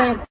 example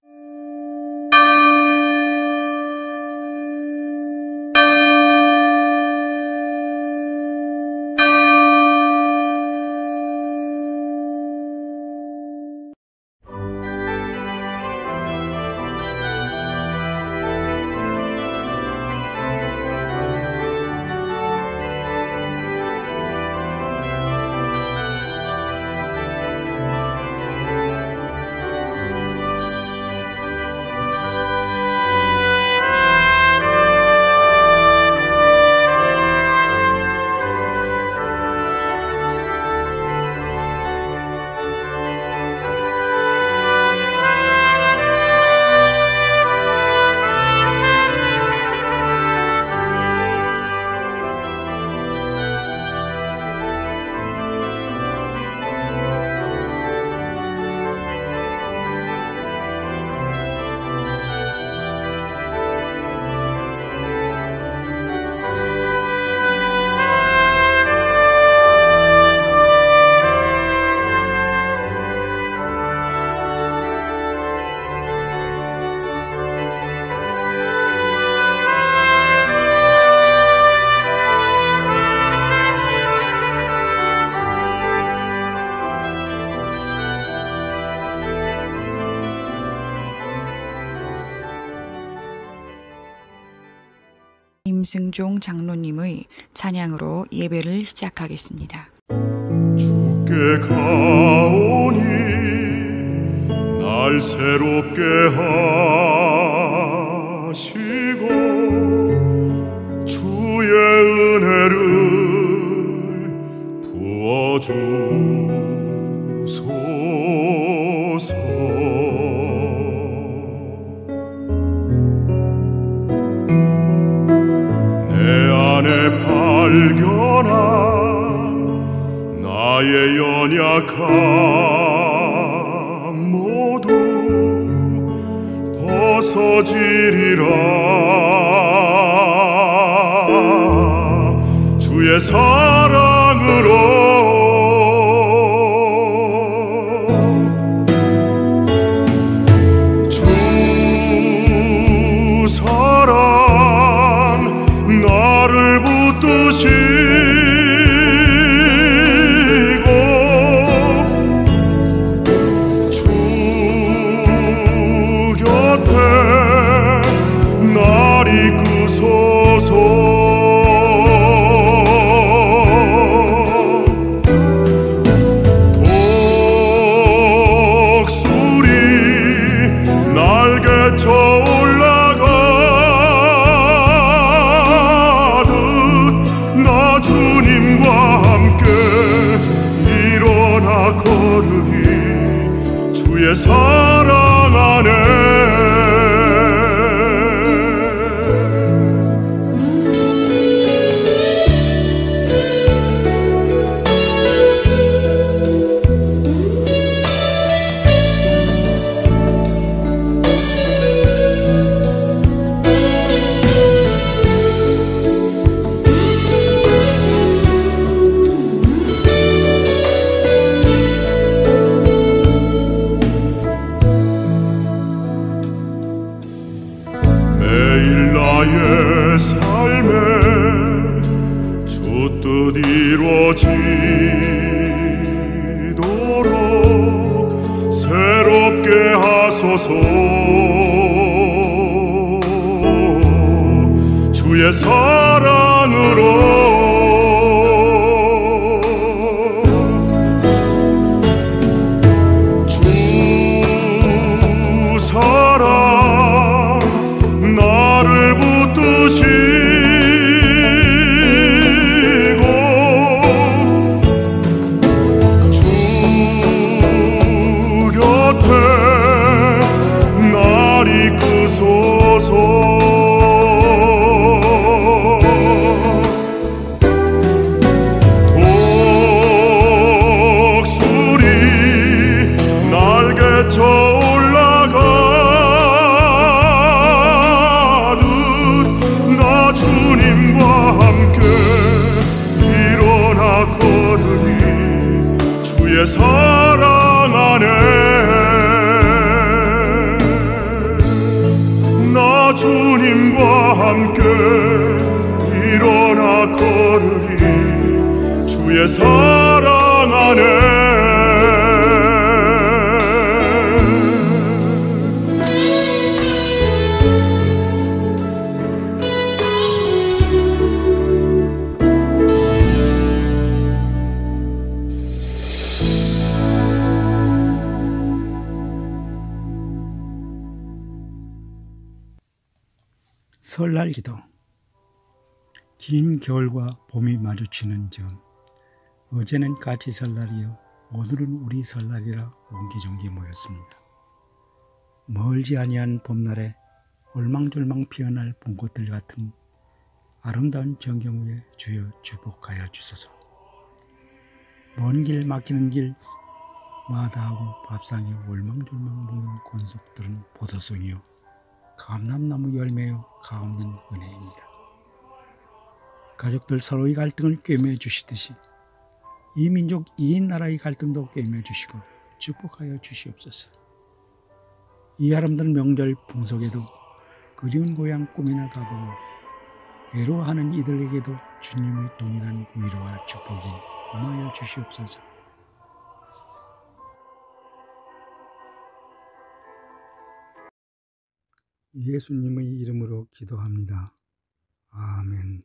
임승종 장로님의 찬양으로 예배를 시작하겠습니다. 주께 가오니 날 새롭게 하 세상 모두 벗어지리라. 주의 사 하소서. 주의 사랑으로 설날 기도 긴 겨울과 봄이 마주치는 전 어제는 까치 설날이요 오늘은 우리 설날이라 옹기종기 모였습니다. 멀지 아니한 봄날에 올망졸망 피어날 봄꽃들 같은 아름다운 정경 위에 주여 주복하여 주소서. 먼 길 막히는 길 마다하고 밥상에 올망졸망 모인 권속들은 보도송이요 감람나무 열매요 가없는 은혜입니다. 가족들 서로의 갈등을 꿰매 주시듯이 이 민족 이 나라의 갈등도 꿰매 주시고 축복하여 주시옵소서. 이 아름다운 명절 풍속에도 그리운 고향 꿈이나 가보고 외로워하는 이들에게도 주님의 동일한 위로와 축복이 임하여 주시옵소서. 예수님의 이름으로 기도합니다. 아멘.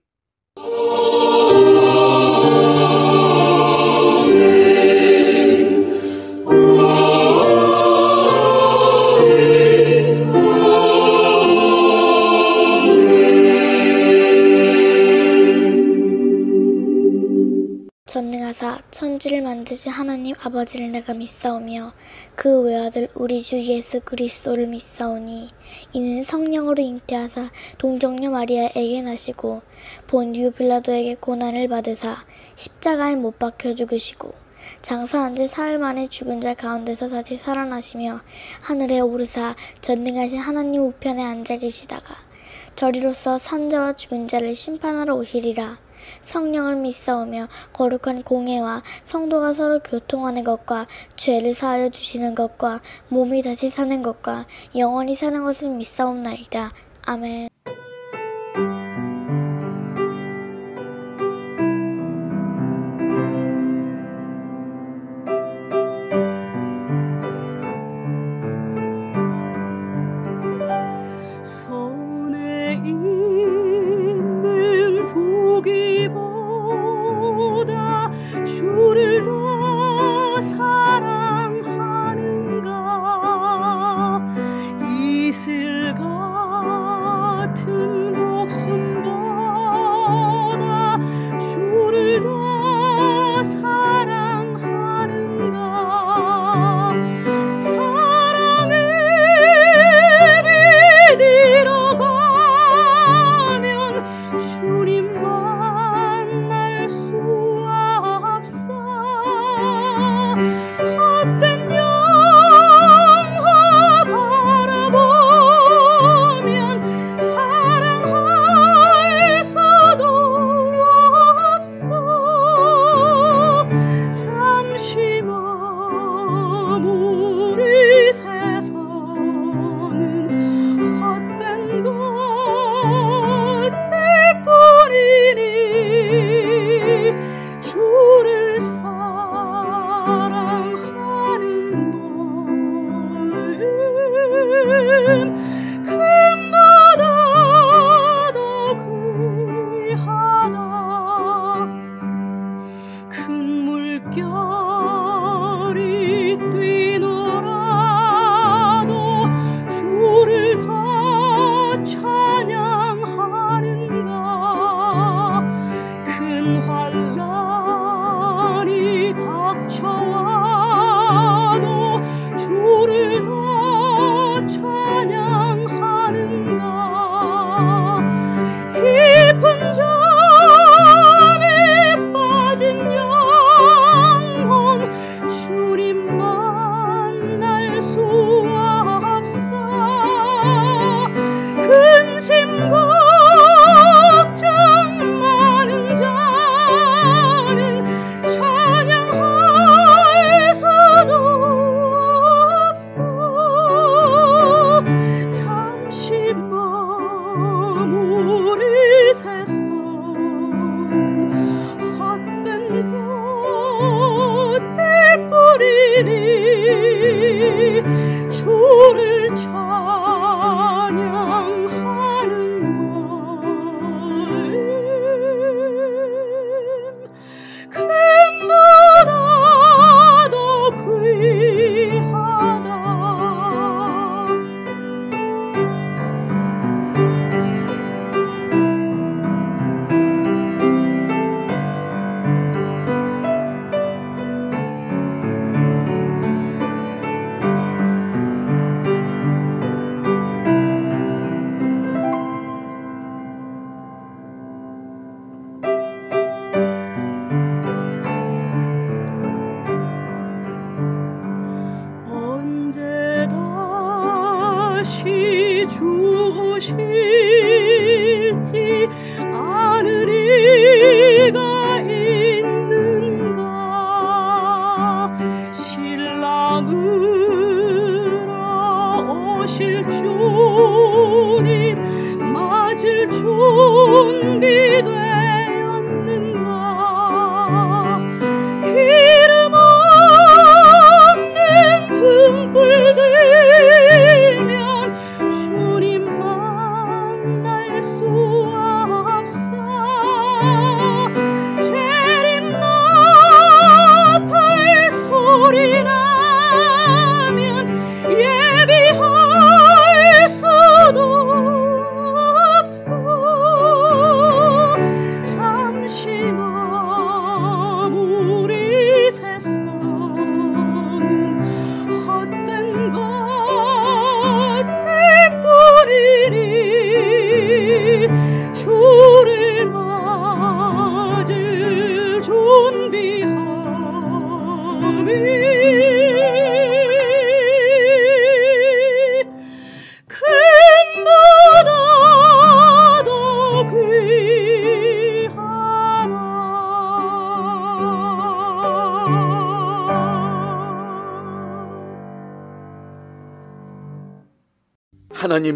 하사 천지를 만드신 하나님 아버지를 내가 믿사오며 그 외아들 우리 주 예수 그리스도를 믿사오니 이는 성령으로 잉태하사 동정녀 마리아에게 나시고 본디오 빌라도에게 고난을 받으사 십자가에 못 박혀 죽으시고 장사한 지 사흘 만에 죽은 자 가운데서 다시 살아나시며 하늘에 오르사 전능하신 하나님 우편에 앉아 계시다가 저리로서 산자와 죽은 자를 심판하러 오시리라. 성령을 믿사오며 거룩한 공예와 성도가 서로 교통하는 것과 죄를 사하여 주시는 것과 몸이 다시 사는 것과 영원히 사는 것을 믿사옵나이다. 아멘.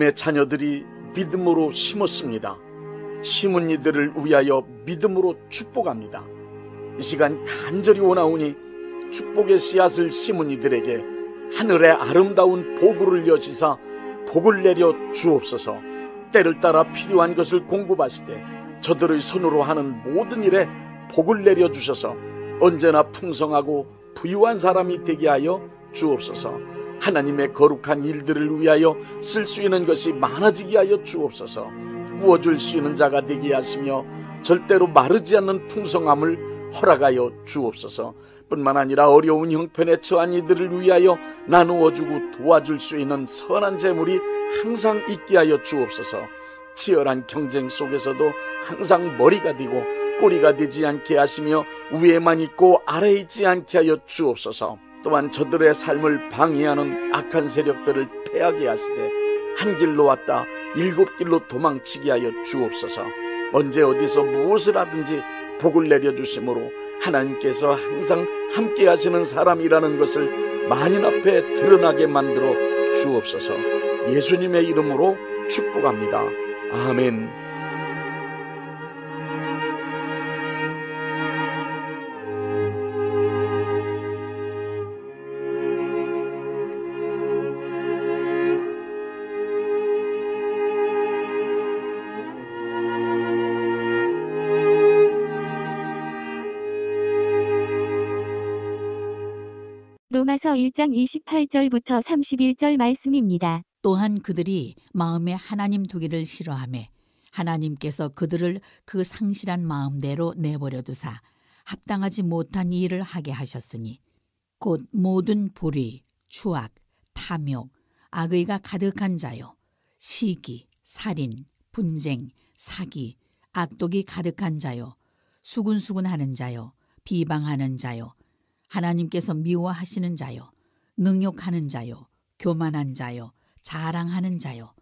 하나님의 자녀들이 믿음으로 심었습니다. 심은 이들을 위하여 믿음으로 축복합니다. 이 시간 간절히 원하오니 축복의 씨앗을 심은 이들에게 하늘의 아름다운 보구를 여시사 복을 내려 주옵소서. 때를 따라 필요한 것을 공급하시되 저들의 손으로 하는 모든 일에 복을 내려 주셔서 언제나 풍성하고 부유한 사람이 되게 하여 주옵소서. 하나님의 거룩한 일들을 위하여 쓸 수 있는 것이 많아지게 하여 주옵소서. 부어줄 수 있는 자가 되게 하시며 절대로 마르지 않는 풍성함을 허락하여 주옵소서. 뿐만 아니라 어려운 형편에 처한 이들을 위하여 나누어 주고 도와줄 수 있는 선한 재물이 항상 있게 하여 주옵소서. 치열한 경쟁 속에서도 항상 머리가 되고 꼬리가 되지 않게 하시며 위에만 있고 아래에 있지 않게 하여 주옵소서. 또한 저들의 삶을 방해하는 악한 세력들을 패하게 하시되 한 길로 왔다 일곱 길로 도망치게 하여 주옵소서. 언제 어디서 무엇을 하든지 복을 내려 주심으로 하나님께서 항상 함께 하시는 사람이라는 것을 만인 앞에 드러나게 만들어 주옵소서. 예수님의 이름으로 축복합니다. 아멘. 로마서 1장 28절부터 31절 말씀입니다. 또한 그들이 마음에 하나님 두기를 싫어하매 하나님께서 그들을 그 상실한 마음대로 내버려 두사 합당하지 못한 일을 하게 하셨으니 곧 모든 불의, 추악, 탐욕, 악의가 가득한 자요 시기, 살인, 분쟁, 사기, 악독이 가득한 자요 수군수군하는 자요 비방하는 자요 하나님께서 미워하시는 자요 능욕하는 자요 교만한 자요 자랑하는 자요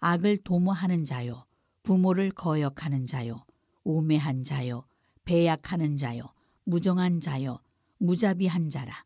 악을 도모하는 자요 부모를 거역하는 자요 우매한 자요 배약하는 자요 무정한 자요 무자비한 자라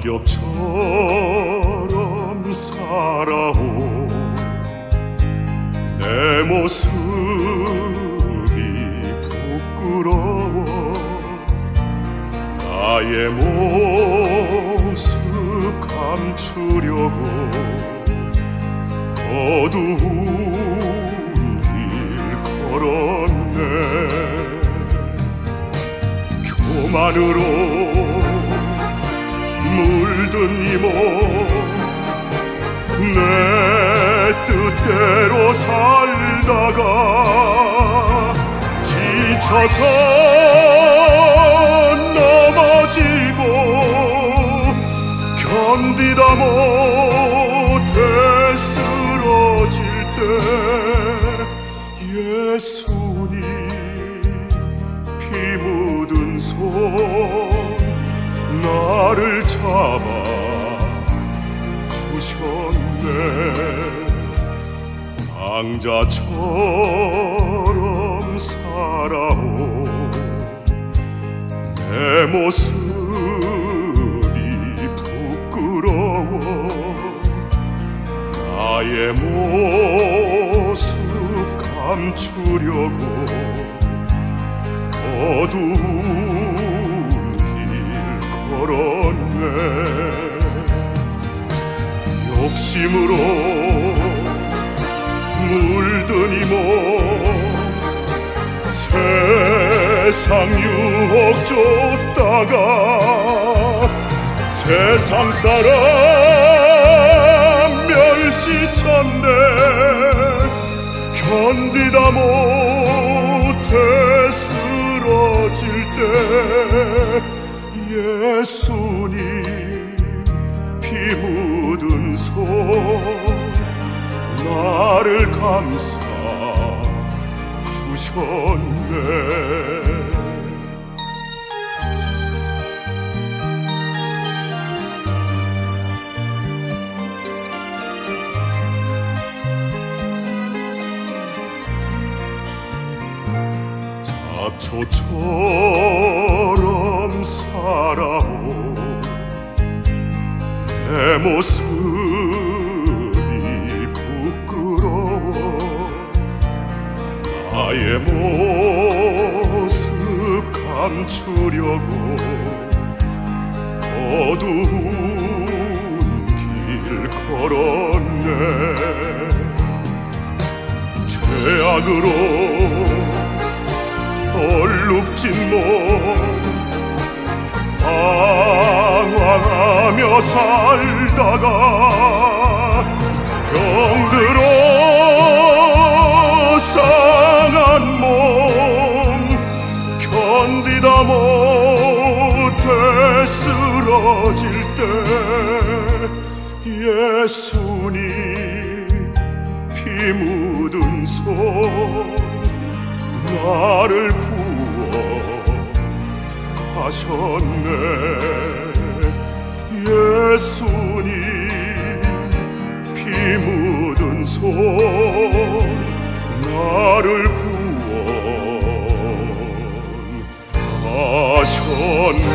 낙엽처럼 살아온 내 모습이 부끄러워 나의 모습 감추려고 어두운 길 걸었네. 교만으로 물든 이몸 내 뜻대로 살다가 지쳐서 넘어지고 견디다 못해 쓰러질 때 예수님 피 묻은 손 나를 잡아 주셨네. 왕자처럼 살아온 내 모습이 부끄러워 나의 모습 감추려고 어두운 길 걸었네. 욕심으로 물든 이몸 세상 유혹 쫓다가 세상 사람 멸시쳤네. 견디다 못해 쓰러질 때 예수님 피 묻은 손 나를 감싸 주셨네. 잡초처럼 살아온 내 모습이 부끄러워 나의 모습 감추려고 어두운 길 걸었네. 죄악으로 얼룩진 몸 방황하며 살다가 병들어 상한 몸 견디다 못해 쓰러질 때 예수님 피 묻은 손 나를 가셨네. 예수님 피 묻은 손 나를 구원 하셨네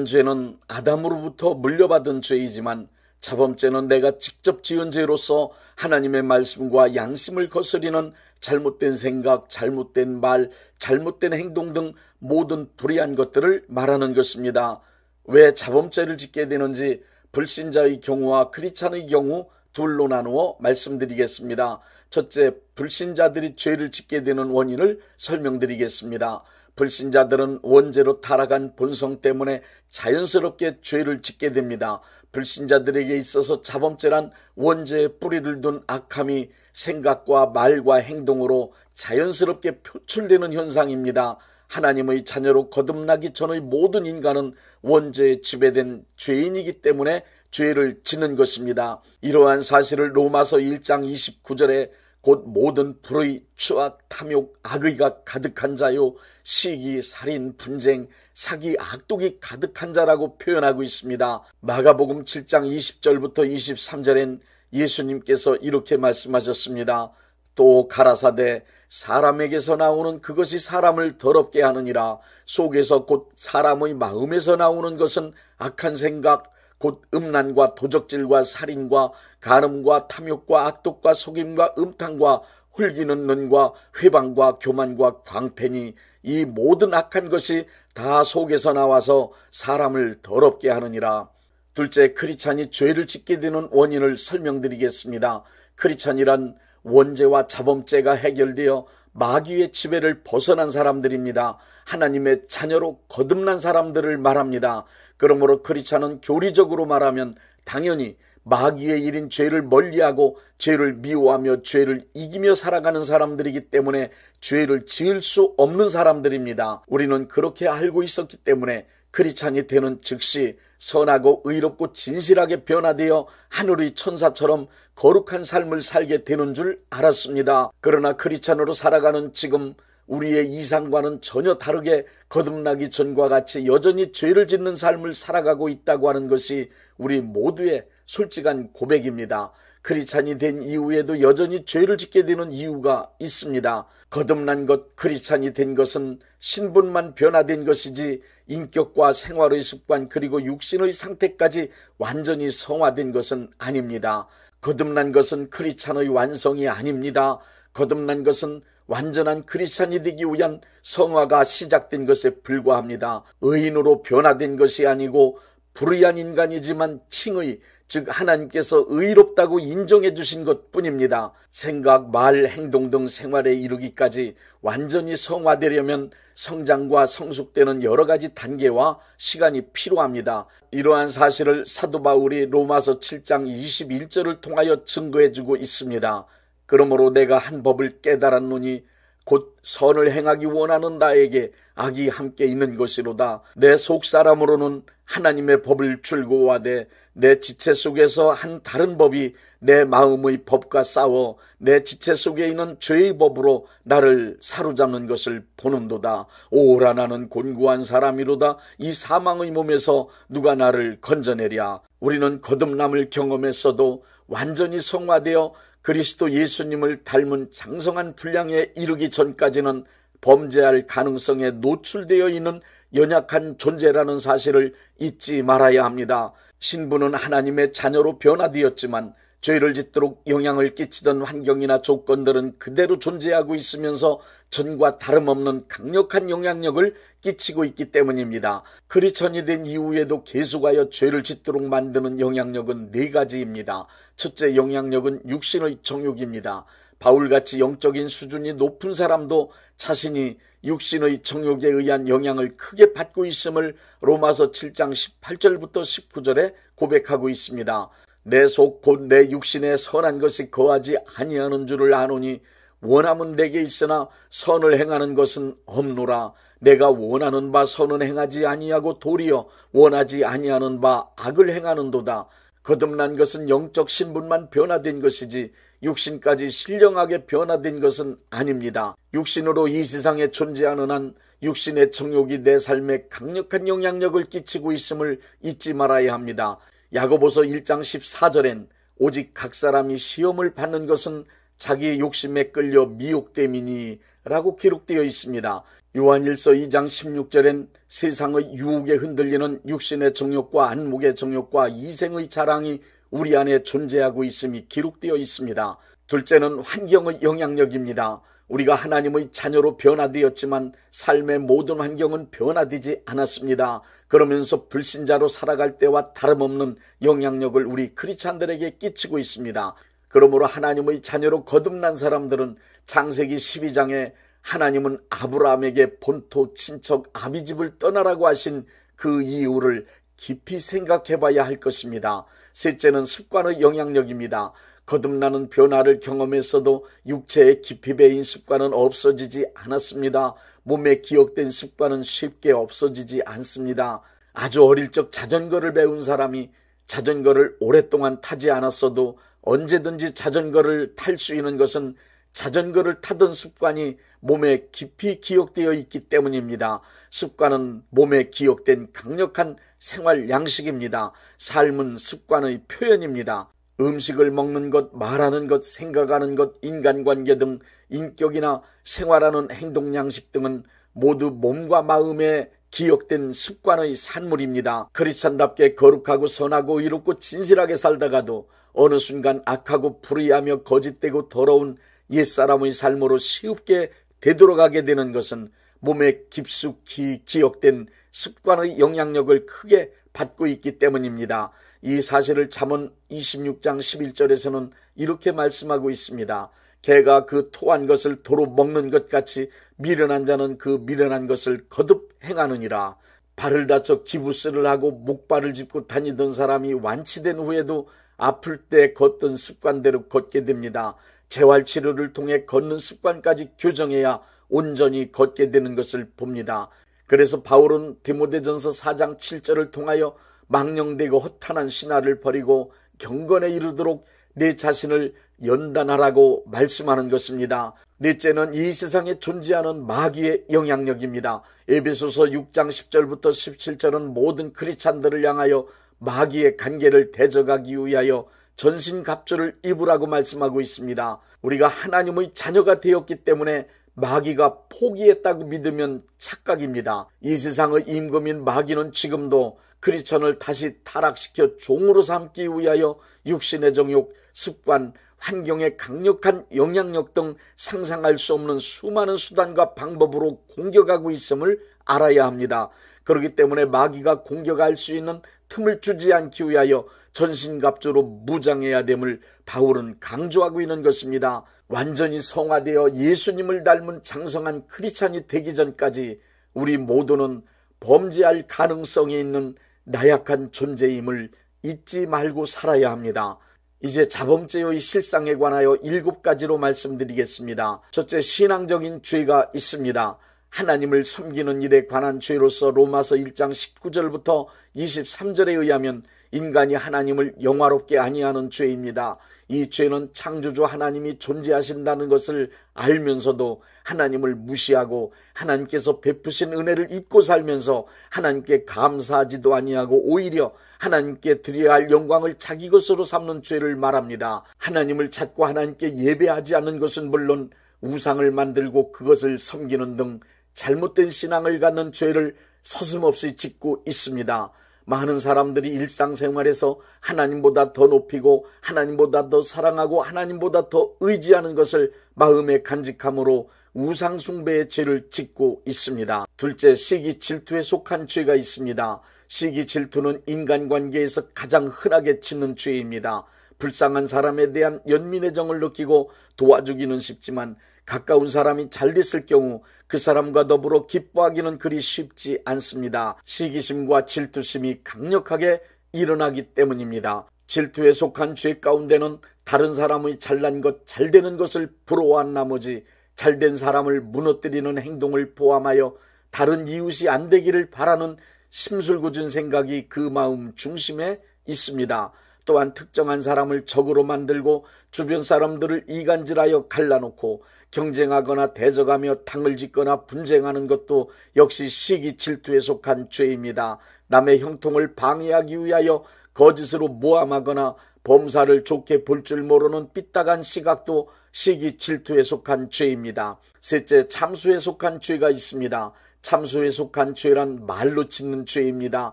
원죄는 아담으로부터 물려받은 죄이지만 자범죄는 내가 직접 지은 죄로서 하나님의 말씀과 양심을 거스리는 잘못된 생각, 잘못된 말, 잘못된 행동 등 모든 불의한 것들을 말하는 것입니다. 왜 자범죄를 짓게 되는지 불신자의 경우와 크리스찬의 경우 둘로 나누어 말씀드리겠습니다. 첫째, 불신자들이 죄를 짓게 되는 원인을 설명드리겠습니다. 불신자들은 원죄로 타락한 본성 때문에 자연스럽게 죄를 짓게 됩니다. 불신자들에게 있어서 자범죄란 원죄의 뿌리를 둔 악함이 생각과 말과 행동으로 자연스럽게 표출되는 현상입니다. 하나님의 자녀로 거듭나기 전의 모든 인간은 원죄에 지배된 죄인이기 때문에 죄를 짓는 것입니다. 이러한 사실을 로마서 1장 29절에 곧 모든 불의, 추악, 탐욕, 악의가 가득한 자요, 시기, 살인, 분쟁, 사기, 악독이 가득한 자라고 표현하고 있습니다. 마가복음 7장 20절부터 23절엔 예수님께서 이렇게 말씀하셨습니다. 또 가라사대 사람에게서 나오는 그것이 사람을 더럽게 하느니라 속에서 곧 사람의 마음에서 나오는 것은 악한 생각 곧 음란과 도적질과 살인과 간음과 탐욕과 악독과 속임과 음탕과 홀기는 눈과 회방과 교만과 광패니 이 모든 악한 것이 다 속에서 나와서 사람을 더럽게 하느니라 둘째, 크리찬이 죄를 짓게 되는 원인을 설명드리겠습니다. 크리찬이란 원죄와 자범죄가 해결되어 마귀의 지배를 벗어난 사람들입니다. 하나님의 자녀로 거듭난 사람들을 말합니다. 그러므로 크리찬은 교리적으로 말하면 당연히 마귀의 일인 죄를 멀리하고 죄를 미워하며 죄를 이기며 살아가는 사람들이기 때문에 죄를 지을 수 없는 사람들입니다. 우리는 그렇게 알고 있었기 때문에 크리찬이 되는 즉시 선하고 의롭고 진실하게 변화되어 하늘의 천사처럼 거룩한 삶을 살게 되는 줄 알았습니다. 그러나 크리찬으로 살아가는 지금 우리의 이상과는 전혀 다르게 거듭나기 전과 같이 여전히 죄를 짓는 삶을 살아가고 있다고 하는 것이 우리 모두의 솔직한 고백입니다. 크리찬이 된 이후에도 여전히 죄를 짓게 되는 이유가 있습니다. 거듭난 것, 크리찬이 된 것은 신분만 변화된 것이지 인격과 생활의 습관 그리고 육신의 상태까지 완전히 성화된 것은 아닙니다. 거듭난 것은 크리찬의 완성이 아닙니다. 거듭난 것은 완전한 크리스찬이 되기 위한 성화가 시작된 것에 불과합니다. 의인으로 변화된 것이 아니고 불의한 인간이지만 칭의 즉 하나님께서 의롭다고 인정해 주신 것 뿐입니다. 생각, 말, 행동 등 생활에 이르기까지 완전히 성화되려면 성장과 성숙되는 여러 가지 단계와 시간이 필요합니다. 이러한 사실을 사도 바울이 로마서 7장 21절을 통하여 증거해 주고 있습니다. 그러므로 내가 한 법을 깨달았노니 곧 선을 행하기 원하는 나에게 악이 함께 있는 것이로다. 내 속사람으로는 하나님의 법을 줄고하되 내 지체 속에서 한 다른 법이 내 마음의 법과 싸워 내 지체 속에 있는 죄의 법으로 나를 사로잡는 것을 보는도다. 오라 나는 곤고한 사람이로다. 이 사망의 몸에서 누가 나를 건져내랴. 우리는 거듭남을 경험했어도 완전히 성화되어 그리스도 예수님을 닮은 장성한 분량에 이르기 전까지는 범죄할 가능성에 노출되어 있는 연약한 존재라는 사실을 잊지 말아야 합니다. 신부는 하나님의 자녀로 변화되었지만 죄를 짓도록 영향을 끼치던 환경이나 조건들은 그대로 존재하고 있으면서 전과 다름없는 강력한 영향력을 끼치고 있기 때문입니다. 크리천이 된 이후에도 계속하여 죄를 짓도록 만드는 영향력은 네 가지입니다. 첫째 영향력은 육신의 정욕입니다. 바울같이 영적인 수준이 높은 사람도 자신이 육신의 정욕에 의한 영향을 크게 받고 있음을 로마서 7장 18절부터 19절에 고백하고 있습니다. 내 속 곧 내 육신에 선한 것이 거하지 아니하는 줄을 아노니 원함은 내게 있으나 선을 행하는 것은 없노라. 내가 원하는 바 선은 행하지 아니하고 도리어 원하지 아니하는 바 악을 행하는도다. 거듭난 것은 영적 신분만 변화된 것이지 육신까지 신령하게 변화된 것은 아닙니다. 육신으로 이 세상에 존재하는 한 육신의 정욕이 내 삶에 강력한 영향력을 끼치고 있음을 잊지 말아야 합니다. 야고보서 1장 14절엔 오직 각 사람이 시험을 받는 것은 자기의 욕심에 끌려 미혹됨이니 라고 기록되어 있습니다. 요한일서 2장 16절엔 세상의 유혹에 흔들리는 육신의 정욕과 안목의 정욕과 이생의 자랑이 우리 안에 존재하고 있음이 기록되어 있습니다. 둘째는 환경의 영향력입니다. 우리가 하나님의 자녀로 변화되었지만 삶의 모든 환경은 변화되지 않았습니다. 그러면서 불신자로 살아갈 때와 다름없는 영향력을 우리 크리스찬들에게 끼치고 있습니다. 그러므로 하나님의 자녀로 거듭난 사람들은 창세기 12장에 하나님은 아브라함에게 본토 친척 아비집을 떠나라고 하신 그 이유를 깊이 생각해 봐야 할 것입니다. 셋째는 습관의 영향력입니다. 거듭나는 변화를 경험했어도 육체의 깊이 배인 습관은 없어지지 않았습니다. 몸에 기억된 습관은 쉽게 없어지지 않습니다. 아주 어릴 적 자전거를 배운 사람이 자전거를 오랫동안 타지 않았어도 언제든지 자전거를 탈 수 있는 것은 자전거를 타던 습관이 몸에 깊이 기억되어 있기 때문입니다. 습관은 몸에 기억된 강력한 생활 양식입니다. 삶은 습관의 표현입니다. 음식을 먹는 것, 말하는 것, 생각하는 것, 인간관계 등 인격이나 생활하는 행동 양식 등은 모두 몸과 마음에 기억된 습관의 산물입니다. 크리스찬답게 거룩하고 선하고 이롭고 진실하게 살다가도 어느 순간 악하고 불의하며 거짓되고 더러운 옛사람의 삶으로 쉽게 되돌아가게 되는 것은 몸에 깊숙이 기억된 습관의 영향력을 크게 받고 있기 때문입니다. 이 사실을 잠언 26장 11절에서는 이렇게 말씀하고 있습니다. 개가 그 토한 것을 도로 먹는 것 같이 미련한 자는 그 미련한 것을 거듭 행하느니라. 발을 다쳐 기부스를 하고 목발을 짚고 다니던 사람이 완치된 후에도 아플 때 걷던 습관대로 걷게 됩니다. 재활 치료를 통해 걷는 습관까지 교정해야 온전히 걷게 되는 것을 봅니다. 그래서 바울은 디모데전서 4장 7절을 통하여 망령되고 허탄한 신화를 버리고 경건에 이르도록 내 자신을 연단하라고 말씀하는 것입니다. 넷째는 이 세상에 존재하는 마귀의 영향력입니다. 에베소서 6장 10절부터 17절은 모든 크리찬들을 향하여 마귀의 관계를 대적하기 위하여 전신갑주를 입으라고 말씀하고 있습니다. 우리가 하나님의 자녀가 되었기 때문에 마귀가 포기했다고 믿으면 착각입니다. 이 세상의 임금인 마귀는 지금도 크리스천을 다시 타락시켜 종으로 삼기 위하여 육신의 정욕, 습관, 환경의 강력한 영향력 등 상상할 수 없는 수많은 수단과 방법으로 공격하고 있음을 알아야 합니다. 그렇기 때문에 마귀가 공격할 수 있는 틈을 주지 않기 위하여 전신갑주로 무장해야 됨을 바울은 강조하고 있는 것입니다. 완전히 성화되어 예수님을 닮은 장성한 크리스찬이 되기 전까지 우리 모두는 범죄할 가능성이 있는 나약한 존재임을 잊지 말고 살아야 합니다. 이제 자범죄의 실상에 관하여 일곱 가지로 말씀드리겠습니다. 첫째, 신앙적인 죄가 있습니다. 하나님을 섬기는 일에 관한 죄로서 로마서 1장 19절부터 23절에 의하면 인간이 하나님을 영화롭게 아니하는 죄입니다. 이 죄는 창조주 하나님이 존재하신다는 것을 알면서도 하나님을 무시하고 하나님께서 베푸신 은혜를 입고 살면서 하나님께 감사하지도 아니하고 오히려 하나님께 드려야 할 영광을 자기 것으로 삼는 죄를 말합니다. 하나님을 찾고 하나님께 예배하지 않는 것은 물론 우상을 만들고 그것을 섬기는 등 잘못된 신앙을 갖는 죄를 서슴없이 짓고 있습니다. 많은 사람들이 일상생활에서 하나님보다 더 높이고 하나님보다 더 사랑하고 하나님보다 더 의지하는 것을 마음에 간직함으로 우상숭배의 죄를 짓고 있습니다. 둘째, 시기 질투에 속한 죄가 있습니다. 시기 질투는 인간관계에서 가장 흔하게 짓는 죄입니다. 불쌍한 사람에 대한 연민의 정을 느끼고 도와주기는 쉽지만 가까운 사람이 잘 됐을 경우 그 사람과 더불어 기뻐하기는 그리 쉽지 않습니다. 시기심과 질투심이 강력하게 일어나기 때문입니다. 질투에 속한 죄 가운데는 다른 사람의 잘난 것, 잘 되는 것을 부러워한 나머지 잘된 사람을 무너뜨리는 행동을 포함하여 다른 이웃이 안 되기를 바라는 심술궂은 생각이 그 마음 중심에 있습니다. 또한 특정한 사람을 적으로 만들고 주변 사람들을 이간질하여 갈라놓고 경쟁하거나 대적하며 당을 짓거나 분쟁하는 것도 역시 시기 질투에 속한 죄입니다. 남의 형통을 방해하기 위하여 거짓으로 모함하거나 범사를 좋게 볼 줄 모르는 삐딱한 시각도 시기 질투에 속한 죄입니다. 셋째, 참수에 속한 죄가 있습니다. 참수에 속한 죄란 말로 짓는 죄입니다.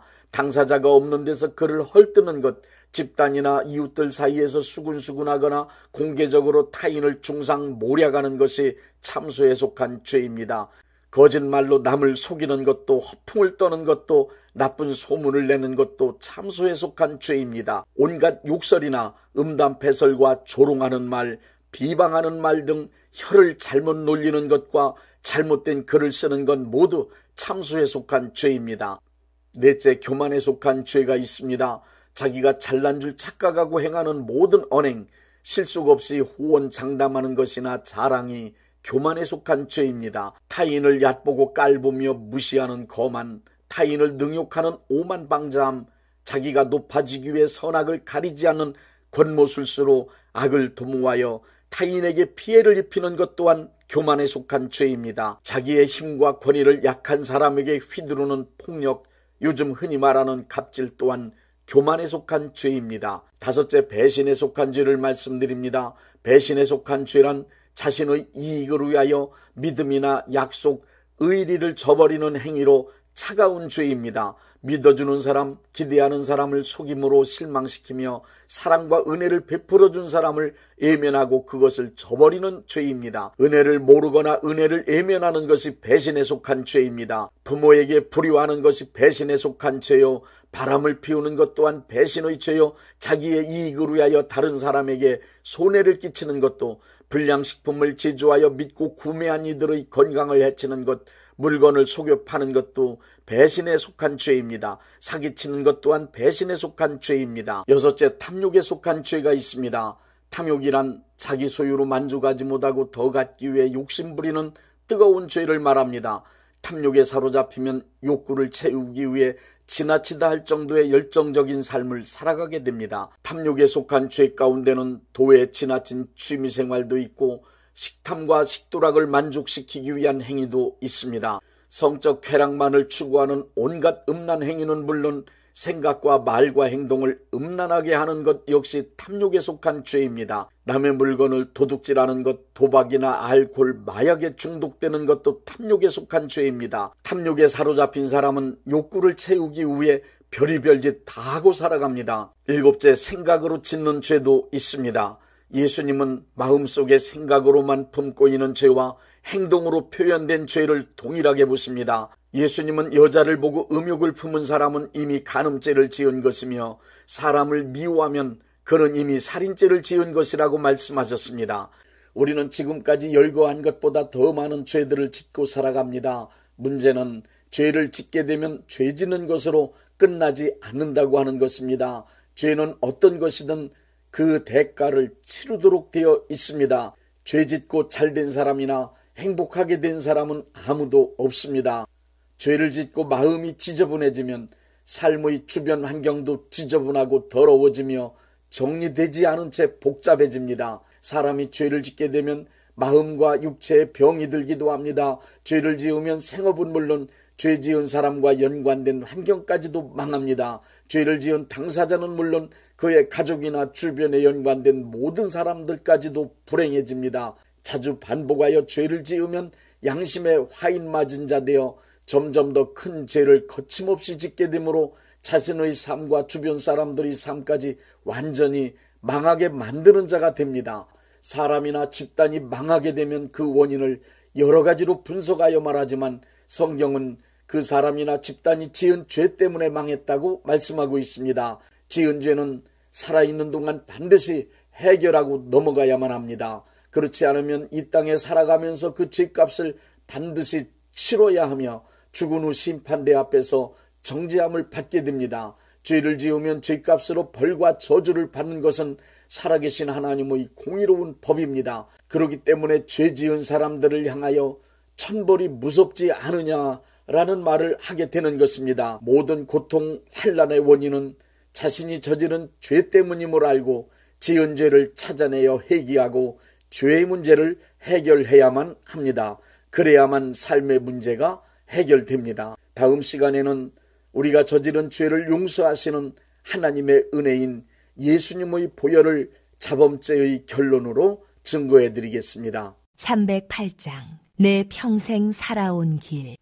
당사자가 없는 데서 그를 헐뜯는 것, 집단이나 이웃들 사이에서 수군수군하거나 공개적으로 타인을 중상 모략하는 것이 참수에 속한 죄입니다. 거짓말로 남을 속이는 것도 허풍을 떠는 것도 나쁜 소문을 내는 것도 참수에 속한 죄입니다. 온갖 욕설이나 음담 패설과 조롱하는 말, 비방하는 말 등 혀를 잘못 놀리는 것과 잘못된 글을 쓰는 건 모두 참수에 속한 죄입니다. 넷째, 교만에 속한 죄가 있습니다. 자기가 잘난 줄 착각하고 행하는 모든 언행, 실속 없이 호언장담하는 것이나 자랑이 교만에 속한 죄입니다. 타인을 얕보고 깔보며 무시하는 거만, 타인을 능욕하는 오만 방자함, 자기가 높아지기 위해 선악을 가리지 않는 권모술수로 악을 도모하여 타인에게 피해를 입히는 것 또한 교만에 속한 죄입니다. 자기의 힘과 권위를 약한 사람에게 휘두르는 폭력, 요즘 흔히 말하는 갑질 또한 교만에 속한 죄입니다. 다섯째 배신에 속한 죄를 말씀드립니다. 배신에 속한 죄란 자신의 이익을 위하여 믿음이나 약속, 의리를 저버리는 행위로 차가운 죄입니다. 믿어주는 사람, 기대하는 사람을 속임으로 실망시키며 사랑과 은혜를 베풀어준 사람을 예면하고 그것을 저버리는 죄입니다. 은혜를 모르거나 은혜를 예면하는 것이 배신에 속한 죄입니다. 부모에게 불효하는 것이 배신에 속한 죄요. 바람을 피우는 것 또한 배신의 죄요. 자기의 이익을 위하여 다른 사람에게 손해를 끼치는 것도 불량식품을 제조하여 믿고 구매한 이들의 건강을 해치는 것, 물건을 속여 파는 것도 배신에 속한 죄입니다. 사기치는 것 또한 배신에 속한 죄입니다. 여섯째, 탐욕에 속한 죄가 있습니다. 탐욕이란 자기 소유로 만족하지 못하고 더 갖기 위해 욕심부리는 뜨거운 죄를 말합니다. 탐욕에 사로잡히면 욕구를 채우기 위해 지나치다 할 정도의 열정적인 삶을 살아가게 됩니다. 탐욕에 속한 죄 가운데는 도에 지나친 취미생활도 있고 식탐과 식도락을 만족시키기 위한 행위도 있습니다. 성적 쾌락만을 추구하는 온갖 음란 행위는 물론 생각과 말과 행동을 음란하게 하는 것 역시 탐욕에 속한 죄입니다. 남의 물건을 도둑질하는 것, 도박이나 알코올, 마약에 중독되는 것도 탐욕에 속한 죄입니다. 탐욕에 사로잡힌 사람은 욕구를 채우기 위해 별의별 짓 다 하고 살아갑니다. 일곱째, 생각으로 짓는 죄도 있습니다. 예수님은 마음속에 생각으로만 품고 있는 죄와 행동으로 표현된 죄를 동일하게 보십니다. 예수님은 여자를 보고 음욕을 품은 사람은 이미 간음죄를 지은 것이며 사람을 미워하면 그는 이미 살인죄를 지은 것이라고 말씀하셨습니다. 우리는 지금까지 열거한 것보다 더 많은 죄들을 짓고 살아갑니다. 문제는 죄를 짓게 되면 죄 짓는 것으로 끝나지 않는다고 하는 것입니다. 죄는 어떤 것이든 그 대가를 치르도록 되어 있습니다. 죄 짓고 잘된 사람이나 행복하게 된 사람은 아무도 없습니다. 죄를 짓고 마음이 지저분해지면 삶의 주변 환경도 지저분하고 더러워지며 정리되지 않은 채 복잡해집니다. 사람이 죄를 짓게 되면 마음과 육체에 병이 들기도 합니다. 죄를 지으면 생업은 물론 죄 지은 사람과 연관된 환경까지도 망합니다. 죄를 지은 당사자는 물론 그의 가족이나 주변에 연관된 모든 사람들까지도 불행해집니다. 자주 반복하여 죄를 지으면 양심에 화인 맞은 자 되어 점점 더 큰 죄를 거침없이 짓게 되므로 자신의 삶과 주변 사람들의 삶까지 완전히 망하게 만드는 자가 됩니다. 사람이나 집단이 망하게 되면 그 원인을 여러 가지로 분석하여 말하지만 성경은 그 사람이나 집단이 지은 죄 때문에 망했다고 말씀하고 있습니다. 지은 죄는 살아있는 동안 반드시 해결하고 넘어가야만 합니다. 그렇지 않으면 이 땅에 살아가면서 그 죄값을 반드시 치러야 하며 죽은 후 심판대 앞에서 정죄함을 받게 됩니다. 죄를 지으면 죄값으로 벌과 저주를 받는 것은 살아계신 하나님의 공의로운 법입니다. 그렇기 때문에 죄 지은 사람들을 향하여 천벌이 무섭지 않으냐라는 말을 하게 되는 것입니다. 모든 고통, 환란의 원인은 자신이 저지른 죄 때문임을 알고 지은 죄를 찾아내어 회개하고 죄의 문제를 해결해야만 합니다. 그래야만 삶의 문제가 해결됩니다. 다음 시간에는 우리가 저지른 죄를 용서하시는 하나님의 은혜인 예수님의 보혈을 자범죄의 결론으로 증거해 드리겠습니다. 308장 내 평생 살아온 길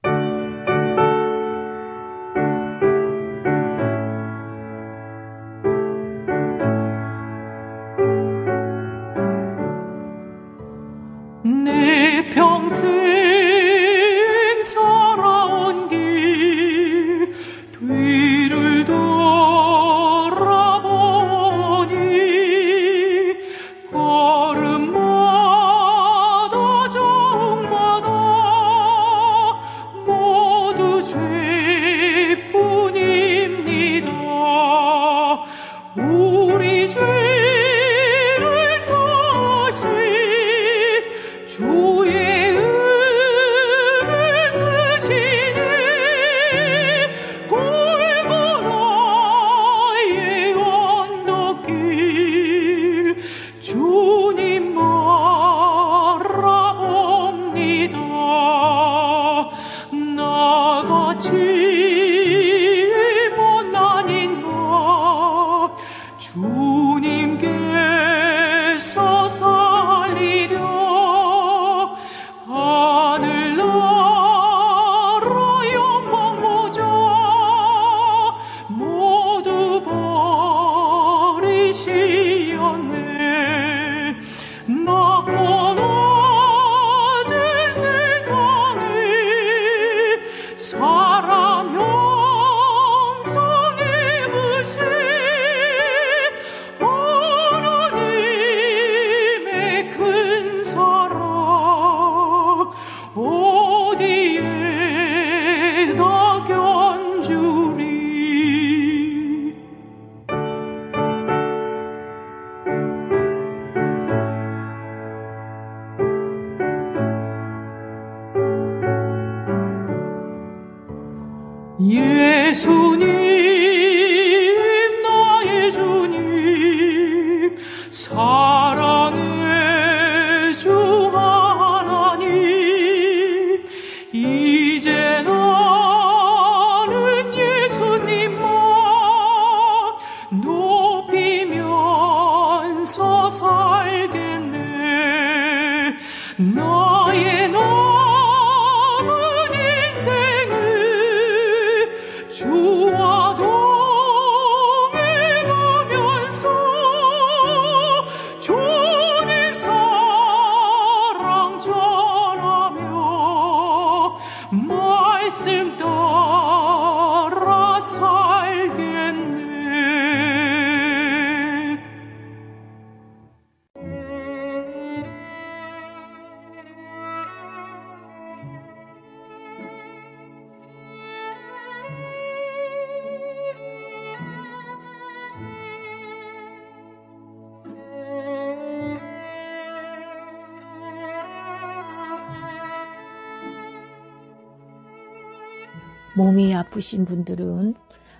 아프신 분들은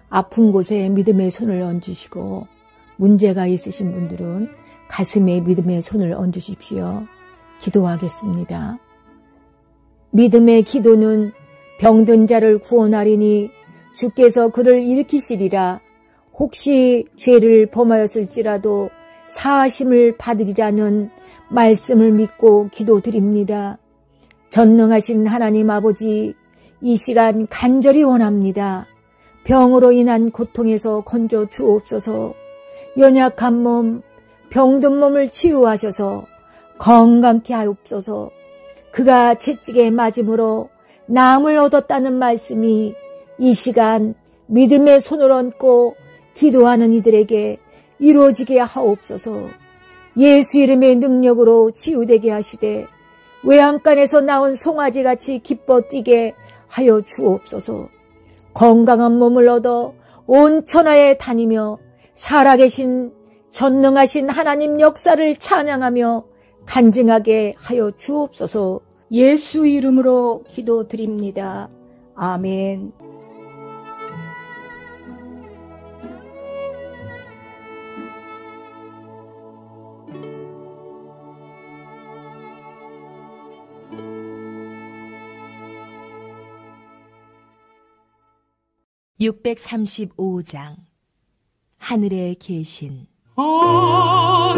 아픈 곳에 믿음의 손을 얹으시고 문제가 있으신 분들은 가슴에 믿음의 손을 얹으십시오. 기도하겠습니다. 믿음의 기도는 병든 자를 구원하리니 주께서 그를 일으키시리라. 혹시 죄를 범하였을지라도 사하심을 받으리라는 말씀을 믿고 기도드립니다. 전능하신 하나님 아버지, 이 시간 간절히 원합니다. 병으로 인한 고통에서 건져 주옵소서. 연약한 몸, 병든 몸을 치유하셔서 건강케 하옵소서. 그가 채찍에 맞음으로 남을 얻었다는 말씀이 이 시간 믿음의 손을 얹고 기도하는 이들에게 이루어지게 하옵소서. 예수 이름의 능력으로 치유되게 하시되 외양간에서 나온 송아지같이 기뻐 뛰게 하여 주옵소서. 건강한 몸을 얻어 온 천하에 다니며 살아계신 전능하신 하나님 역사를 찬양하며 간증하게 하여 주옵소서. 예수 이름으로 기도드립니다. 아멘. (635장) 하늘에 계신 하늘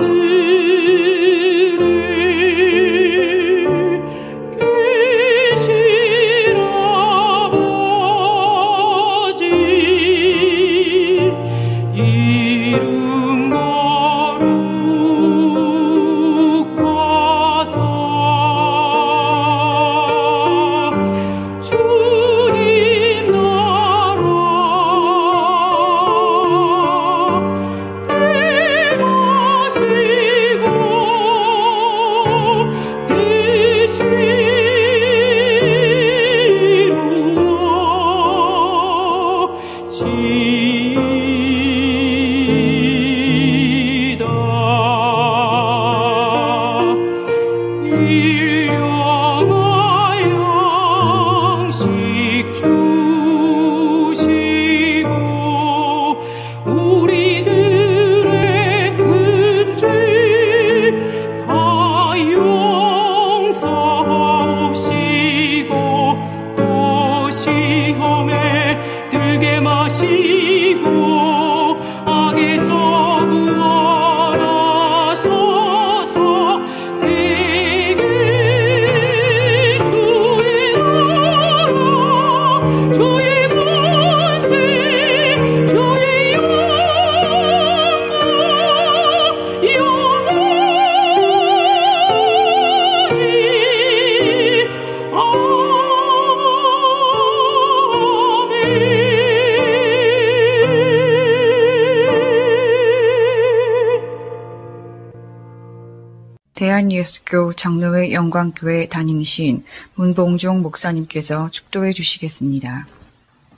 대한예수교 장로회 영광교회 담임이신 문봉종 목사님께서 축도해 주시겠습니다.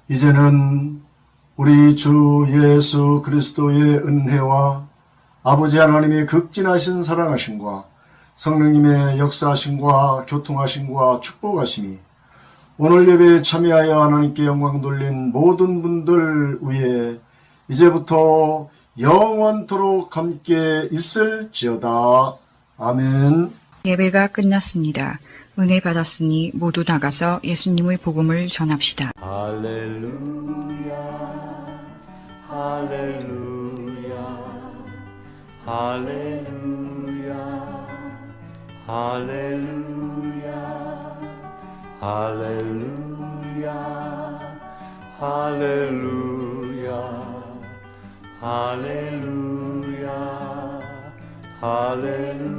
이제는 우리 주 예수 그리스도의 은혜와 아버지 하나님의 극진하신 사랑하심과 성령님의 역사하심과 교통하심과 축복하심이 오늘 예배에 참여하여 하나님께 영광 돌린 모든 분들 위해 이제부터 영원토록 함께 있을지어다. 아멘. 예배가 끝났습니다. 은혜 받았으니 모두 나가서 예수님의 복음을 전합시다. 할렐루야, 할렐루야, 할렐루야, 할렐루야, 할렐루야, 할렐루야, 할렐루야, 할렐루야.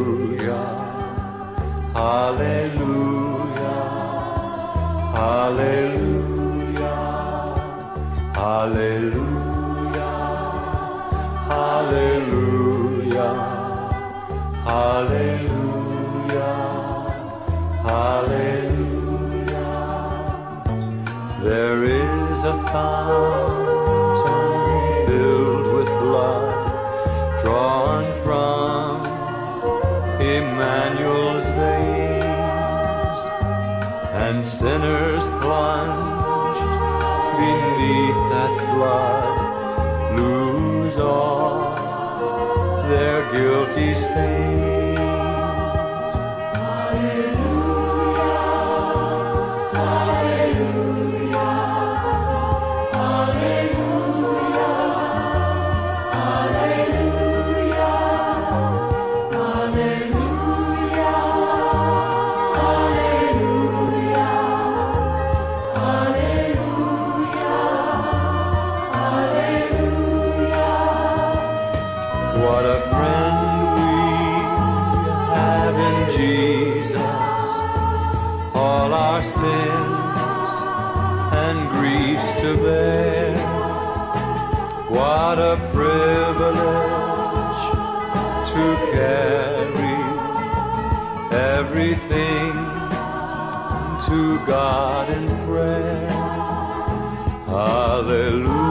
hallelujah, hallelujah, hallelujah, hallelujah, hallelujah, hallelujah. There is a fountain and sinners plunged beneath that flood lose all their guilty stains. Our sins and griefs to bear. What a privilege to carry everything to God in prayer. Hallelujah.